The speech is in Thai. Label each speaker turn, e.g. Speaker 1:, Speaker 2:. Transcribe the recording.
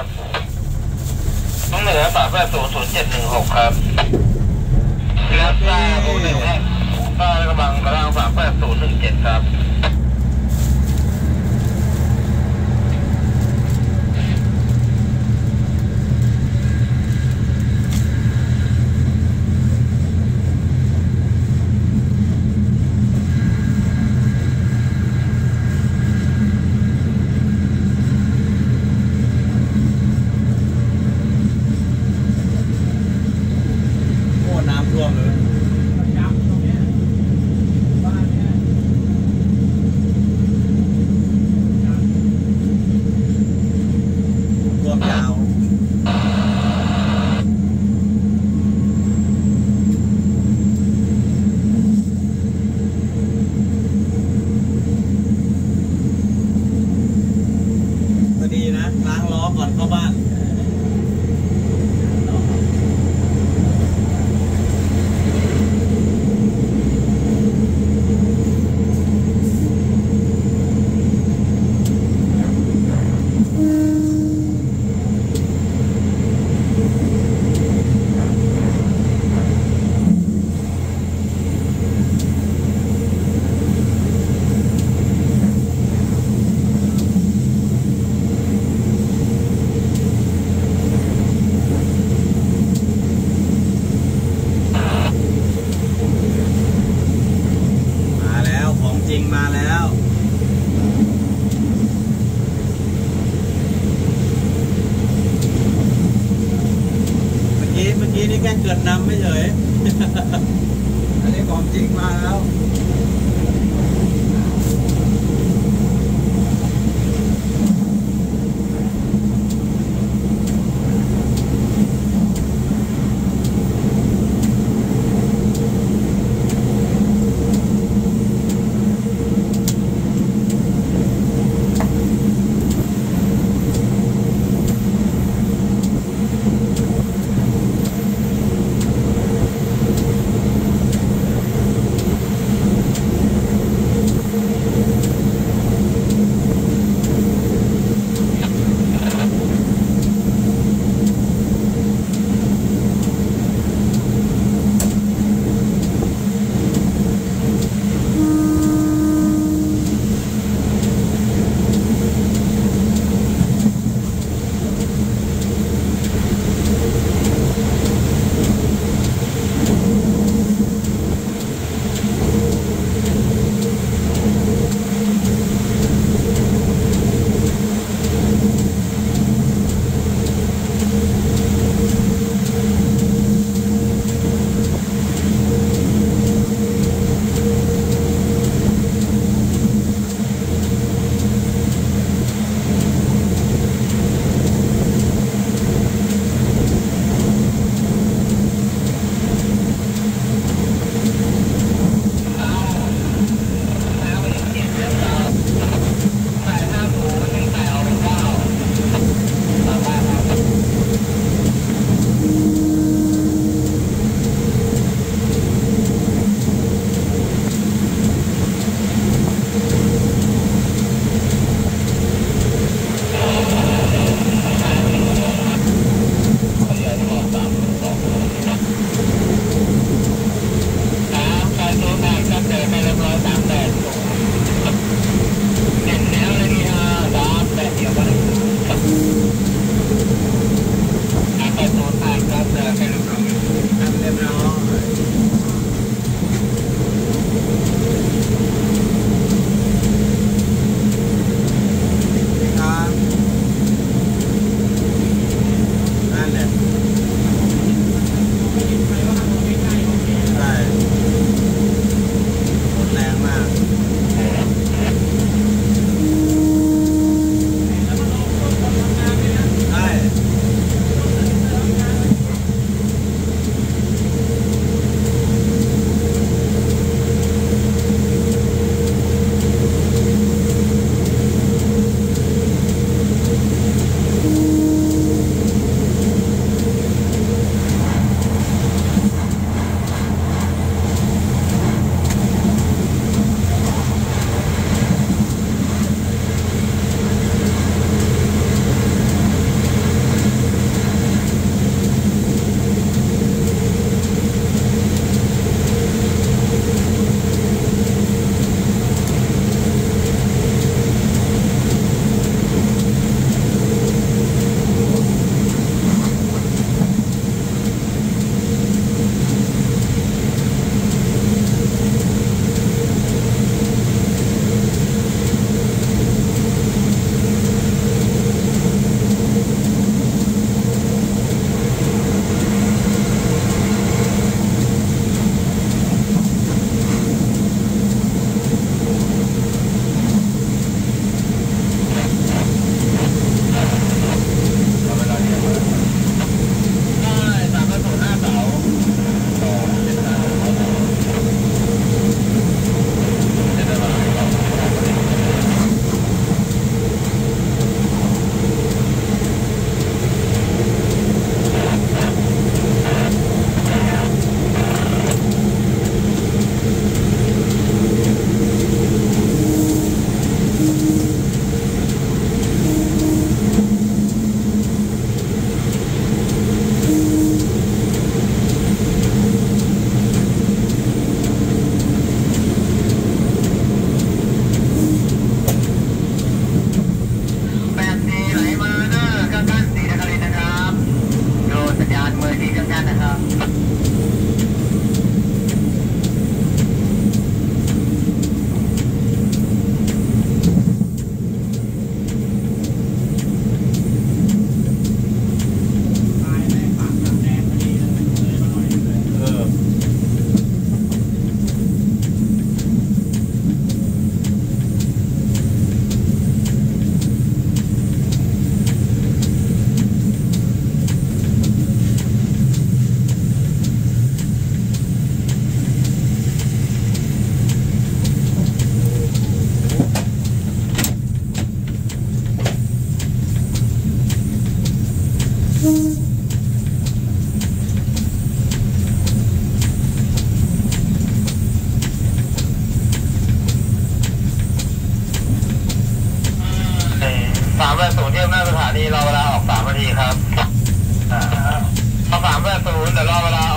Speaker 1: ครับต้องเหนือสามแปดศูนย์ศูนย์เจ็ดหนึ่งหกครับรับทราบผู้หนึ่งแรกใต้กำลังกำลังสามแปดศูนย์หนึ่งเจ็ดครับ
Speaker 2: โอ้น้ำท่วมเลย
Speaker 3: ย้ำตรงเนี้ยบ้านเนี้ย
Speaker 2: ท่วมยาว ก็ดีนะ ล้างล้อก่อนเข้าบ้าน มาแล้วของ จริงมาแล้วเมื่อกี้เมื่อกี้นี่แค่เกิดนำไม่เฉยอันนี้ของจริงมาแล้วา
Speaker 1: มแป